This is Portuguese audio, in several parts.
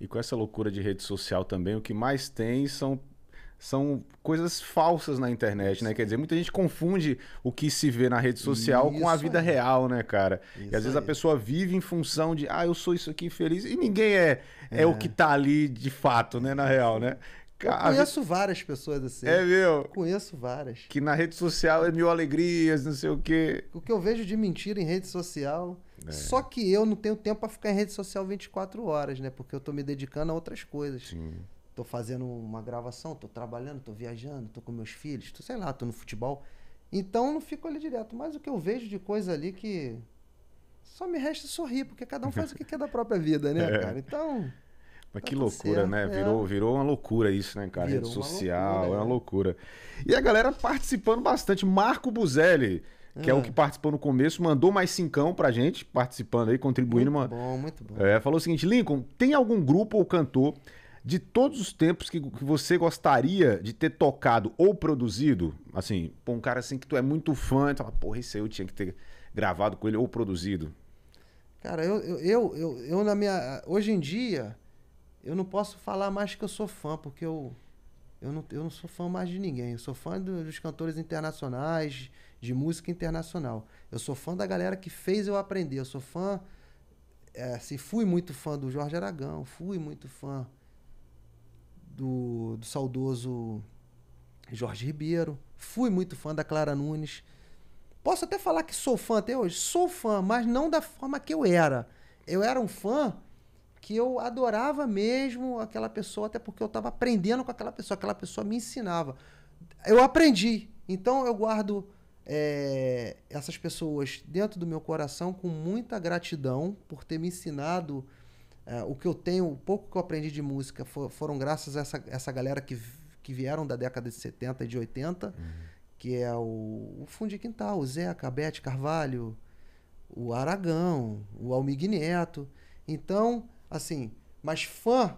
E com essa loucura de rede social também, o que mais tem são são coisas falsas na internet, né? Quer dizer, muita gente confunde o que se vê na rede social Isso com a vida aí. real, né, cara? e Isso às vezes a pessoa vive em função de, ah, eu sou isso aqui feliz, e ninguém é, é. o que tá ali de fato, né, na real, né? Eu conheço várias pessoas assim. É, meu, Conheço várias. que na rede social é mil alegrias, não sei o quê. O que eu vejo de mentira em rede social. É. Só que eu não tenho tempo pra ficar em rede social 24 horas, né? Porque eu tô me dedicando a outras coisas. Sim. Tô fazendo uma gravação, tô trabalhando, tô viajando, tô com meus filhos, tô, sei lá, tô no futebol. Então eu não fico ali direto. Mas o que eu vejo de coisa ali que. Só me resta sorrir, porque cada um faz o que quer da própria vida, né, É. cara? Então. Mas Tá que tudo loucura, certo, né? é. Virou, virou uma loucura isso, né, cara? Virou Rede uma social, loucura, é uma é. loucura. E a galera participando bastante. Marco Buzelli, que é, o Ah. que participou no começo, mandou mais cincão pra gente, participando aí, contribuindo. Muito uma... bom, muito bom. É, falou o seguinte, Lincoln, tem algum grupo ou cantor de todos os tempos que, que você gostaria de ter tocado ou produzido? Assim, pô, um cara assim que tu é muito fã, tu fala, porra, esse aí eu tinha que ter gravado com ele ou produzido. Cara, eu, eu, eu, eu, eu na minha. Hoje em dia, eu não posso falar mais que eu sou fã, porque eu, eu, não, eu não sou fã mais de ninguém. Eu sou fã do- dos cantores internacionais, de música internacional. Eu sou fã da galera que fez eu aprender. Eu sou fã. É, assim, fui muito fã do Jorge Aragão, fui muito fã do, do saudoso Jorge Ribeiro, fui muito fã da Clara Nunes. Posso até falar que sou fã até hoje. Sou fã, mas não da forma que eu era. Eu era um fã que eu adorava mesmo aquela pessoa, até porque eu estava aprendendo com aquela pessoa. Aquela pessoa me ensinava. Eu aprendi. Então eu guardo é, essas pessoas dentro do meu coração com muita gratidão por ter me ensinado é, o que eu tenho, o pouco que eu aprendi de música fo- foram graças a essa, essa galera que, que vieram da década de 70 e de 80 que é o, o Fundo de Quintal, o Zeca, a Bete Carvalho, o Aragão, o Almig Neto. Então, assim, mas fã,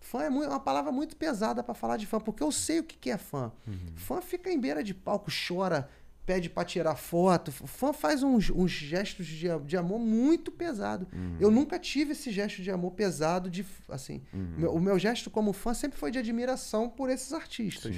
fã é mui- uma palavra muito pesada para falar de fã, porque eu sei o que, é fã. Fã fica em beira de palco, chora, pede para tirar foto. Fã faz uns, uns gestos de, de amor muito pesado. Eu nunca tive esse gesto de amor pesado, de assim. meu- o meu gesto como fã sempre foi de admiração por esses artistas.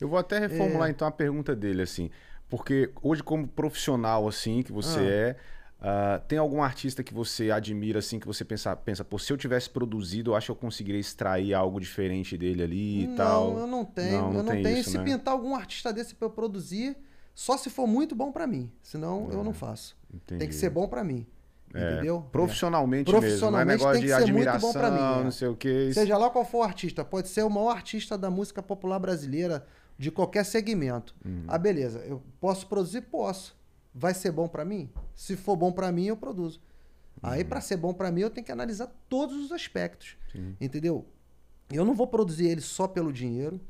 Eu vou até É. reformular então a pergunta dele, assim. Porque hoje, como profissional, assim, que você Ah. é, ah, tem algum artista que você admira, assim, que você pensa, pensa, pô, se eu tivesse produzido, eu acho que eu conseguiria extrair algo diferente dele ali e não, tal. eu não tenho. Não, não eu não tem tenho. isso, se né? pintar algum artista desse pra eu produzir, só se for muito bom pra mim. Senão eu não faço. Tem É, Entendi. que ser bom pra mim. É, Entendeu? Profissionalmente, mesmo. Não é Profissionalmente negócio tem de que ser muito admiração, bom pra mim, é. não sei o que. É. Seja lá qual for o artista, pode ser o maior artista da música popular brasileira, de qualquer segmento. Uhum. Ah, beleza. Eu posso produzir? Posso. Vai ser bom pra mim? Se for bom pra mim, eu produzo. Aí, Uhum. pra ser bom pra mim, eu tenho que analisar todos os aspectos. Entendeu? Eu não vou produzir ele só pelo dinheiro.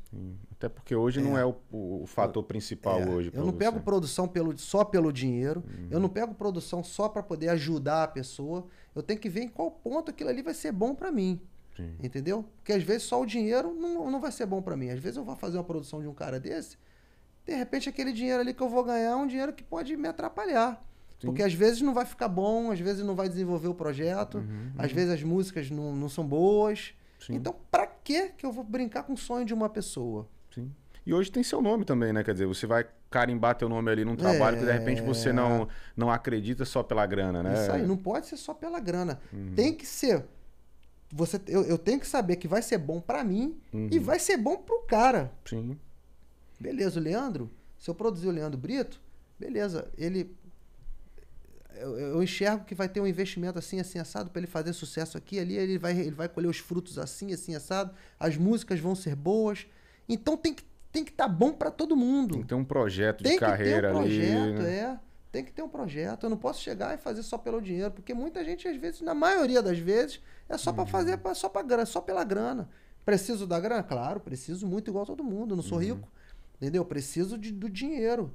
Até porque hoje não é o, o fator principal É, hoje. eu não você. pego produção pelo, só pelo dinheiro. Uhum. Eu não pego produção só para poder ajudar a pessoa. Eu tenho que ver em qual ponto aquilo ali vai ser bom para mim. Sim. Entendeu? Porque às vezes só o dinheiro não, não vai ser bom para mim. Às vezes eu vou fazer uma produção de um cara desse, de repente aquele dinheiro ali que eu vou ganhar é um dinheiro que pode me atrapalhar. Sim. Porque às vezes não vai ficar bom, às vezes não vai desenvolver o projeto, às vezes as músicas não, não são boas. Uhum, Sim. Então, pra que que eu vou brincar com o sonho de uma pessoa? Sim. E hoje tem seu nome também, né? Quer dizer, você vai carimbar teu nome ali num trabalho que de repente você não, não acredita só pela grana, né? É. Isso aí, não pode ser só pela grana. Uhum. Tem que ser. Você, eu, eu tenho que saber que vai ser bom pra mim Uhum. e vai ser bom pro cara. Sim. Beleza, o Leandro, se eu produzir o Leandro Brito, beleza, ele. Eu, eu enxergo que vai ter um investimento assim, assim, assado, pra ele fazer sucesso aqui, ali, ele vai, ele vai colher os frutos assim, assim, assado, as músicas vão ser boas. Então tem que tem que estar bom pra todo mundo. Tem que ter um projeto Tem de que carreira ter um projeto, ali. né? é. Tem que ter um projeto. Eu não posso chegar e fazer só pelo dinheiro, porque muita gente, às vezes, na maioria das vezes, é só Uhum. pra fazer pra- só para grana, só pela grana. Preciso da grana? Claro, preciso muito igual todo mundo. Não sou Uhum. rico. Entendeu? Preciso de- do dinheiro.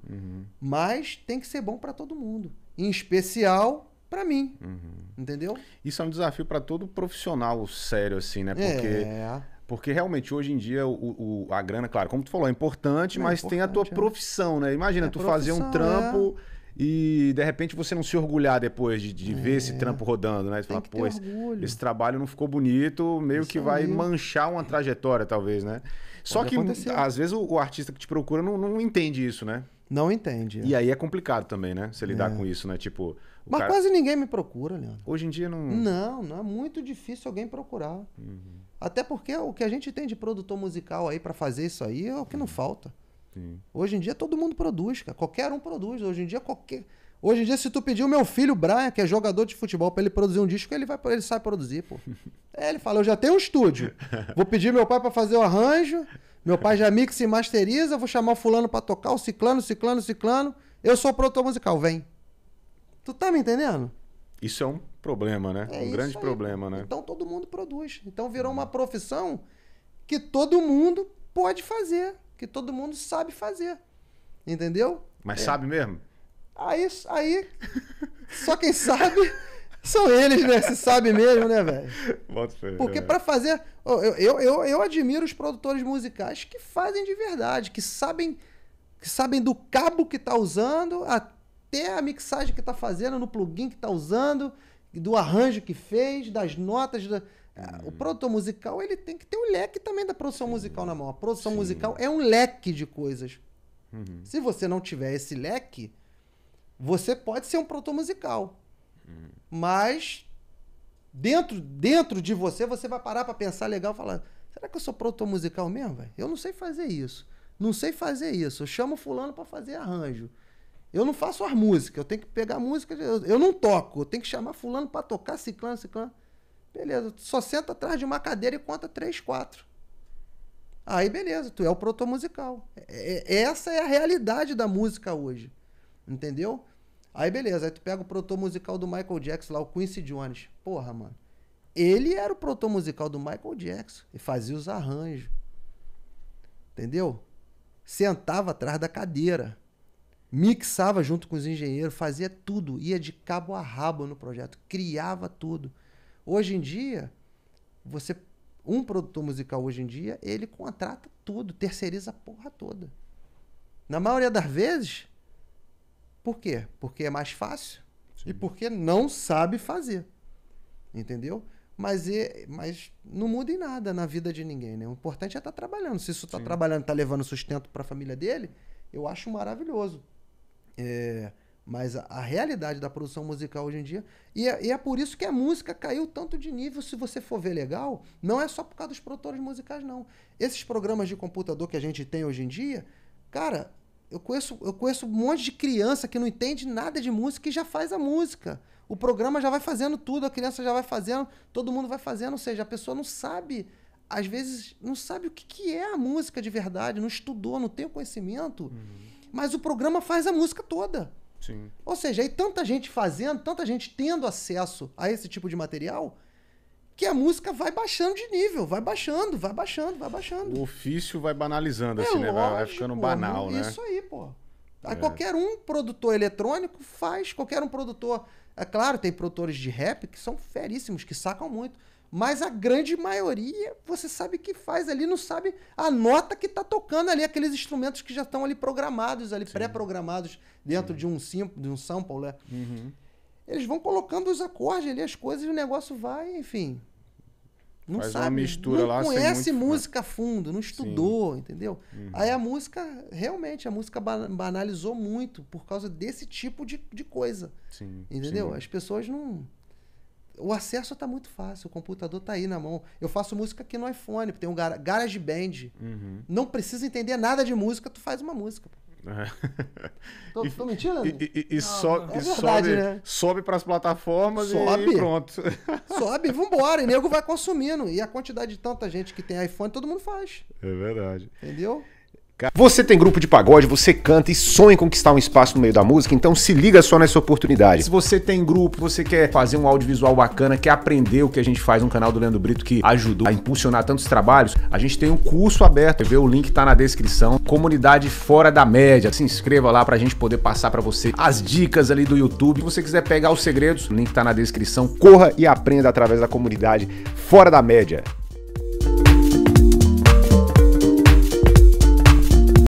Mas tem que ser bom pra todo mundo. Em especial pra mim. Uhum. Entendeu? Isso é um desafio para todo profissional sério, assim, né? Porque, É. porque realmente hoje em dia o, o- a grana, claro, como tu falou, é importante, É mas tem a tua importante, é. profissão, né? Imagina É tu fazer um profissão, trampo e de repente você não se orgulhar depois de, de ver esse trampo rodando, né? Você É. Que pô, esse, esse trabalho não ficou bonito, meio Isso que vai manchar uma trajetória, talvez, né? Só Pode que acontecer. às vezes o, o artista que te procura não, não entende isso, né? Não entende. E aí é complicado também, né? Você lidar É. com isso, né? Tipo, Mas cara- quase ninguém me procura, Leandro. hoje em dia não. Não, não é muito difícil alguém procurar. Uhum. Até porque o que a gente tem de produtor musical aí pra fazer isso aí é o que não falta. Sim. Hoje em dia todo mundo produz, cara. Qualquer um produz. Hoje em dia qualquer. Hoje em dia, se tu pedir o meu filho, Brian, que é jogador de futebol, pra ele produzir um disco, ele vai, ele sabe produzir, pô. É, ele fala, eu já tenho um estúdio. Vou pedir meu pai pra fazer o arranjo. Meu pai já mixa e masteriza. Vou chamar o fulano pra tocar, o ciclano, ciclano, ciclano. Eu sou produtor musical, vem. Tu tá me entendendo? Isso é um problema, né? É um grande aí, problema, né? Então todo mundo produz. Então virou uma profissão que todo mundo pode fazer, que todo mundo sabe fazer. Entendeu? Mas É. sabe mesmo? Aí, aí só quem sabe são eles, né? Se sabe mesmo, né, velho? Porque é. pra fazer. Eu, eu, eu, eu admiro os produtores musicais que fazem de verdade, que sabem, que sabem do cabo que tá usando até a mixagem que tá fazendo, no plugin que tá usando, do arranjo que fez, das notas. da- O produtor musical ele tem que ter um leque também da produção musical na mão. A produção Sim. musical é um leque de coisas. Uhum. Se você não tiver esse leque, você pode ser um produtor musical. Mas dentro, dentro de você, você vai parar pra pensar legal e falar: será que eu sou produtor musical mesmo, velho? Eu não sei fazer isso. Não sei fazer isso. Eu chamo fulano pra fazer arranjo. Eu não faço as músicas, eu tenho que pegar música, eu, eu não toco, eu tenho que chamar fulano pra tocar, ciclano, ciclano. Beleza, tu só senta atrás de uma cadeira e conta três, quatro. Aí beleza, tu é o produtor musical. É- é- essa é a realidade da música hoje. Entendeu? Aí beleza, aí tu pega o produtor musical do Michael Jackson lá, o Quincy Jones. Porra, mano. Ele era o produtor musical do Michael Jackson e fazia os arranjos. Entendeu? Sentava atrás da cadeira. Mixava junto com os engenheiros, fazia tudo, ia de cabo a rabo no projeto, criava tudo. Hoje em dia, você um produtor musical hoje em dia, ele contrata tudo, terceiriza a porra toda. Na maioria das vezes, por quê? Porque é mais fácil e porque não sabe fazer. Entendeu? Mas, é, mas não muda em nada na vida de ninguém, né? O importante é estar trabalhando. Se isso está Sim. trabalhando, está levando sustento para a família dele, eu acho maravilhoso. É, mas a, a realidade da produção musical hoje em dia. E é, e é por isso que a música caiu tanto de nível, se você for ver legal. Não é só por causa dos produtores musicais, não. Esses programas de computador que a gente tem hoje em dia, cara, eu conheço, eu conheço um monte de criança que não entende nada de música e já faz a música. O programa já vai fazendo tudo, a criança já vai fazendo, todo mundo vai fazendo. Ou seja, a pessoa não sabe, às vezes, não sabe o que, que é a música de verdade, não estudou, não tem o conhecimento. Mas o programa faz a música toda. Sim. Ou seja, aí tanta gente fazendo, tanta gente tendo acesso a esse tipo de material, que a música vai baixando de nível, vai baixando, vai baixando, vai baixando. O ofício vai banalizando, É assim, né? Vai, lógico, ficando banal, né? Isso aí, pô. Aí É. qualquer um produtor eletrônico faz, qualquer um produtor. É claro, tem produtores de rap que são feríssimos, que sacam muito. Mas a grande maioria, você sabe que faz ali, não sabe a nota que tá tocando ali, aqueles instrumentos que já estão ali programados, ali, pré-programados dentro de um, sim, de um sample, né? Uhum. Eles vão colocando os acordes ali, as coisas, e o negócio vai, enfim. Não Faz uma sabe, mistura não lá conhece muito- música a fundo, não estudou, entendeu? Uhum. Aí a música, realmente, a música ba- banalizou muito por causa desse tipo de, de coisa, Sim. entendeu? sim. As pessoas não... O acesso tá muito fácil, o computador tá aí na mão. Eu faço música aqui no iPhone, tem um gar Garage Band. Uhum. Não precisa entender nada de música, tu faz uma música. pô. Tô, E- tô mentindo, E, e- e sobe, é e verdade, sobe, né? sobe para as plataformas Sobe. e pronto. Sobe, vambora. E nego vai consumindo. E a quantidade de tanta gente que tem iPhone, todo mundo faz. É verdade. Entendeu? Você tem grupo de pagode, você canta e sonha em conquistar um espaço no meio da música, então se liga só nessa oportunidade. Se você tem grupo, você quer fazer um audiovisual bacana, quer aprender o que a gente faz no canal do Leandro Brito, que ajudou a impulsionar tantos trabalhos, a gente tem um curso aberto. Vê o link tá na descrição. Comunidade fora da média. Se inscreva lá pra gente poder passar pra você as dicas ali do YouTube. Se você quiser pegar os segredos, o link tá na descrição. Corra e aprenda através da comunidade fora da média.